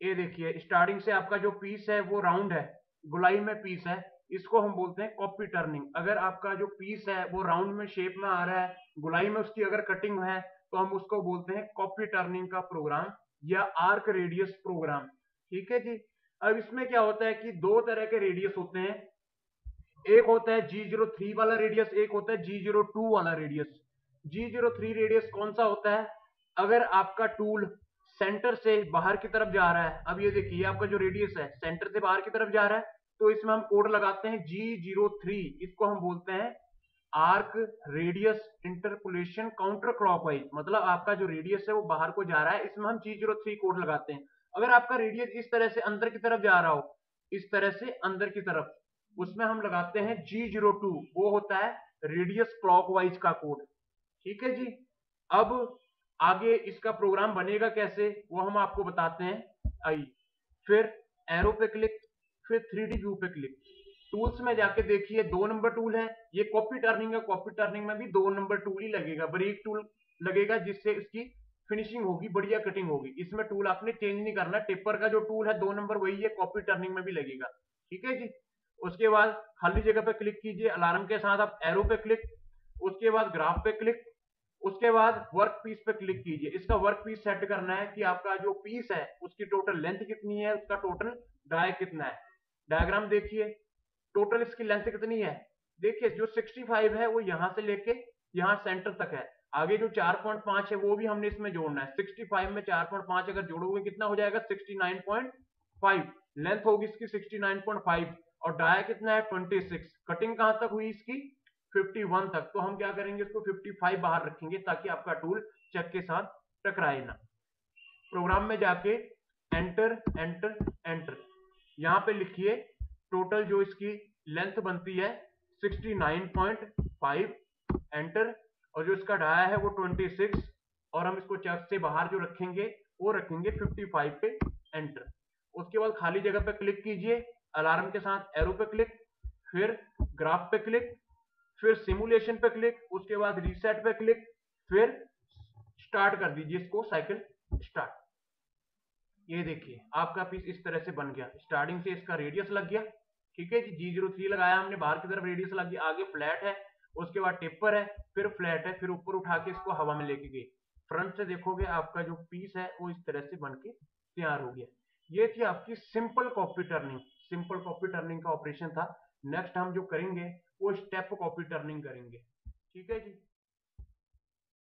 ये देखिए स्टार्टिंग से आपका जो पीस है, वो राउंड है, गुलाई में पीस है, इसको हम बोलते हैं कॉपी टर्निंग अगर आपका जो पीस है, वो राउंड में शेप में आ रहा है, गुलाई में उसकी अगर कटिंग है तो हम उसको बोलते हैं कॉपी टर्निंग का प्रोग्राम या आर्क रेडियस प्रोग्राम ठीक है जी? अब इसमें क्या होता है कि दो तरह के रेडियस होते हैं. एक होता है जी ज़ीरो थ्री वाला रेडियस एक होता है जी ज़ीरो टू वाला radius G zero three radius कौन सा होता है? अगर आपका टूल सेंटर से बाहर की तरफ़ जा रहा है। अब ये देखिए आपका जो रेडियस है सेंटर से बाहर की तरफ़ जा रहा है। तो इसमें हम कोड लगाते हैं जी ज़ीरो थ्री इसको हम बोलते हैं arc radius interpolation counter clockwise मतलब आपका जो रेडियस है वो बाहर को जा रहा है। इसमें हम जी ज़ीरो थ्री कोड लगाते हैं। अगर आपका रेडियस इस तरह से अंदर की तरफ़ जा रहा हो, इस तरह से अंदर की तरफ़, उसमें हम लगाते हैं जी ज़ीरो टू वो होता है रेडियस क्लॉकवाइज का कोड ठीक है जी? अब आगे इसका प्रोग्राम बनेगा कैसे, वो हम आपको बताते हैं। आई फिर एरो पे क्लिक फिर थ्री डी व्यू पे क्लिक टूल्स में जाके देखिए, दो नंबर टूल है। ये कॉपी टर्निंग है कॉपी टर्निंग में भी दो नंबर टूल ही लगेगा। बरीक टूल लगेगा, जिससे इसकी फिनिशिंग होगी, बढ़िया कटिंग होगी। इसमें टूल आपने चेंज नहीं करना। टेपर का जो टूल है, दो नंबर वही है कॉपी टर्निंग में भी लगेगा। ठीक है जी? उसके बाद खाली जगह पे क्लिक कीजिए। अलार्म के साथ आप एरो पे क्लिक उसके बाद ग्राफ पे क्लिक उसके बाद वर्क पीस पे क्लिक कीजिए। इसका वर्क पीस सेट करना है कि आपका जो पीस है, उसकी टोटल लेंथ कितनी है, उसका टोटल डाय कितना है। डायग्राम देखिए टोटल इसकी लेंथ कितनी है? देखिए, जो 65 है, वो यहाँ से लेके यहाँ सेंटर तक है। आगे जो 4.5 है, वो भी हमने इसमें जोड़ना है। 65 में 4.5 अगर जोड़ोगे, कितना हो जाएगा? 69.5 लेंथ होगी इसकी 69.5 और डाया कितना है? 26 कटिंग कहाँ तक हुई इसकी? 51 तक। तो हम क्या करेंगे इसको 55 बाहर रखेंगे ताकि आपका टूल चेक के साथ टकराए ना। प्रोग्राम में जाके एंटर एंटर एंटर यहाँ पे लिखिए टोटल जो इसकी लेंथ बनती है 69.5 एंटर और जो इसका डाया है वो 26 और हम इसको चेक से बाहर जो रखेंगे, वो रखेंगे 55 पे एंटर उसके बाद खाली जगह पे क्लिक कीजिए अलार्म के साथ एरो पे क्लिक फिर ग्राफ पे क्लिक फिर सिमुलेशन पे क्लिक उसके बाद रीसेट पे क्लिक फिर स्टार्ट कर दीजिए इसको साइकिल स्टार्ट ये देखिए, आपका पीस इस तरह से बन गया। स्टार्टिंग से इसका रेडियस लग गया। ठीक है जी? ज़ीरो थ्री लगाया हमने, बाहर की तरफ़ रेडियस लग गया। आगे फ्लैट है, उसके बाद टेपर है, फिर फ्लैट है, फिर ऊपर उठा के इसको हवा में लेके गए। फ्रंट से देखोगे आपका जो पीस है, वो इस तरह से बन के तैयार हो गया। ये थी आपकी simple copy turning simple copy turning का ऑपरेशन था। नेक्स्ट हम जो करेंगे वो स्टेप कॉपी टर्निंग करेंगे। ठीक है जी?